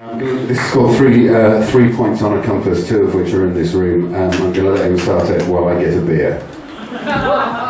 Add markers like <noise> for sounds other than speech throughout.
This has got three, uh, three points on a compass, two of which are in this room. Um, I'm going to let him start it while I get a beer. <laughs>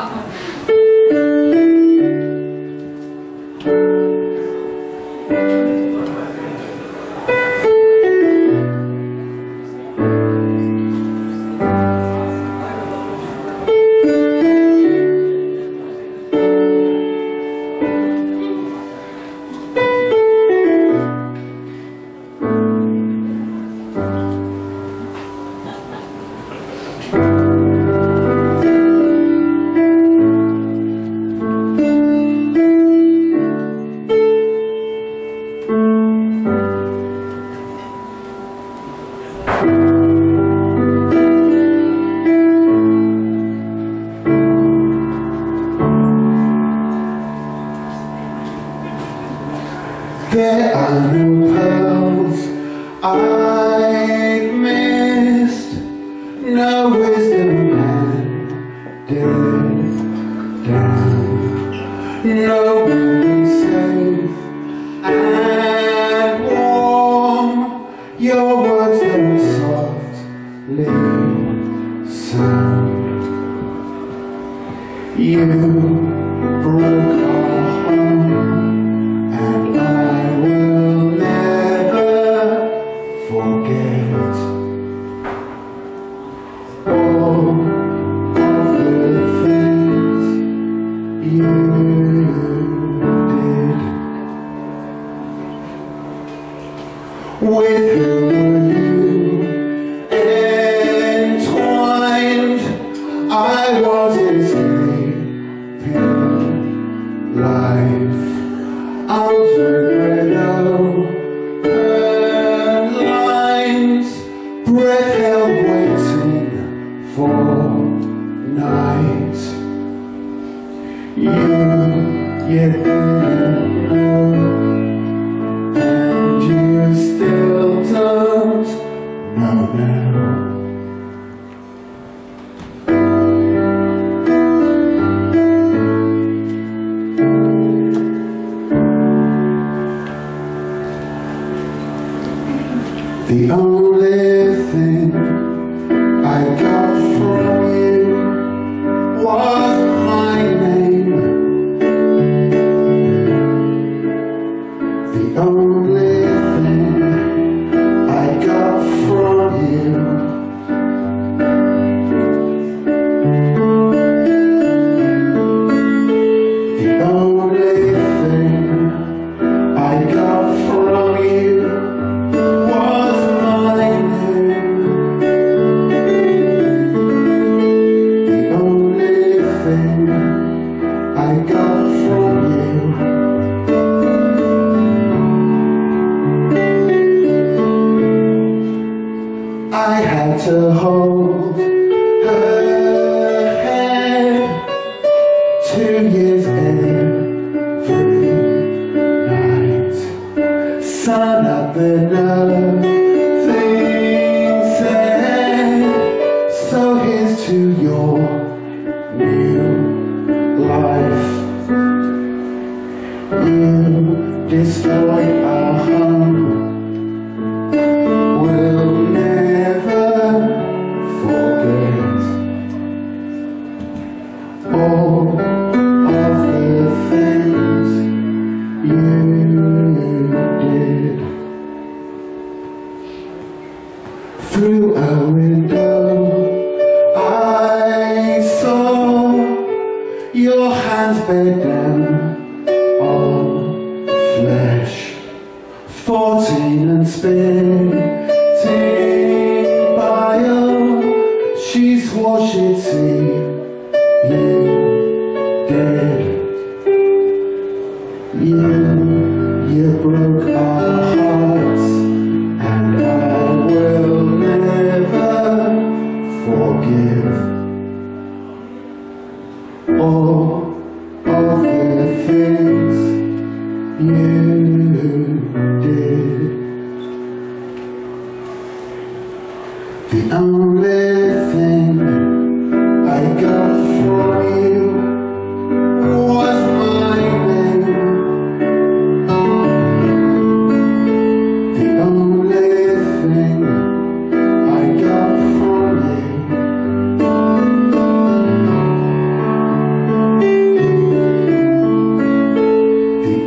There are no pearls I've missed, no wisdom and dead down, no building safe and warm. Your words them softly sound. You With who were you entwined? I was escaping for night. You yet to hold her hand two years every night. Sun up and nothing said. So here's to your down on flesh. Fourteen and spitting bio, she swore she'd you dead. You, you broke our hearts, and I will never forgive all Yeah.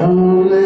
Only